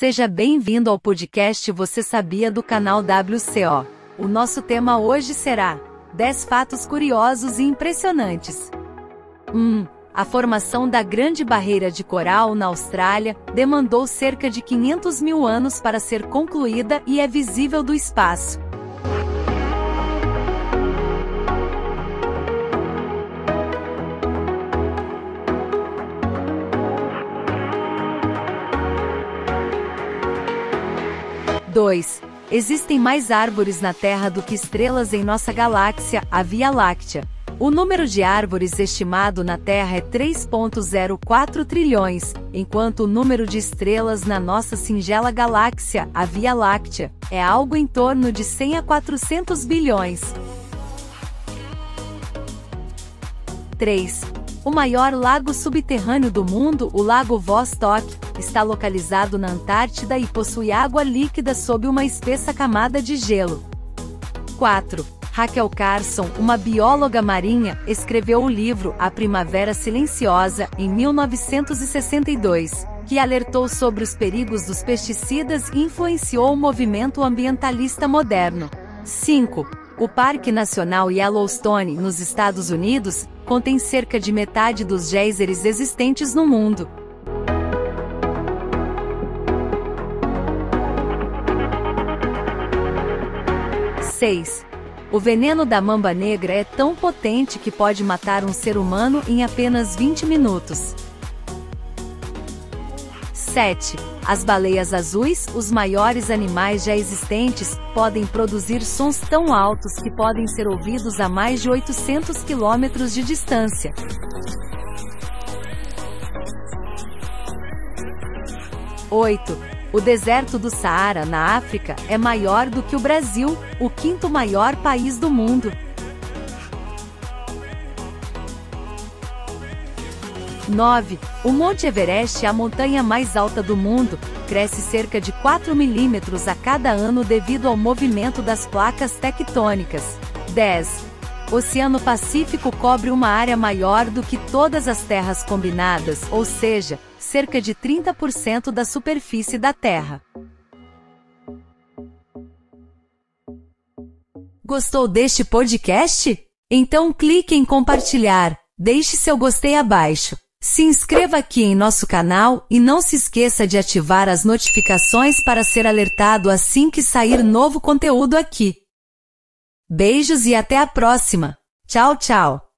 Seja bem-vindo ao podcast Você Sabia do canal WCO. O nosso tema hoje será 10 fatos curiosos e impressionantes. 1. A formação da Grande Barreira de Coral na Austrália demandou cerca de 500 mil anos para ser concluída e é visível do espaço. 2. Existem mais árvores na Terra do que estrelas em nossa galáxia, a Via Láctea. O número de árvores estimado na Terra é 3,04 trilhões, enquanto o número de estrelas na nossa singela galáxia, a Via Láctea, é algo em torno de 100 a 400 bilhões. 3. O maior lago subterrâneo do mundo, o Lago Vostok, está localizado na Antártida e possui água líquida sob uma espessa camada de gelo. 4. Raquel Carson, uma bióloga marinha, escreveu o livro A Primavera Silenciosa, em 1962, que alertou sobre os perigos dos pesticidas e influenciou o movimento ambientalista moderno. 5. O Parque Nacional Yellowstone, nos Estados Unidos, contém cerca de metade dos geysers existentes no mundo. 6. O veneno da mamba negra é tão potente que pode matar um ser humano em apenas 20 minutos. 7. As baleias azuis, os maiores animais já existentes, podem produzir sons tão altos que podem ser ouvidos a mais de 800 quilômetros de distância. 8. O deserto do Saara, na África, é maior do que o Brasil, o quinto maior país do mundo. 9. O Monte Everest é a montanha mais alta do mundo, cresce cerca de 4 milímetros a cada ano devido ao movimento das placas tectônicas. 10. Oceano Pacífico cobre uma área maior do que todas as terras combinadas, ou seja, cerca de 30% da superfície da Terra. Gostou deste podcast? Então clique em compartilhar, deixe seu gostei abaixo. Se inscreva aqui em nosso canal e não se esqueça de ativar as notificações para ser alertado assim que sair novo conteúdo aqui. Beijos e até a próxima. Tchau, tchau.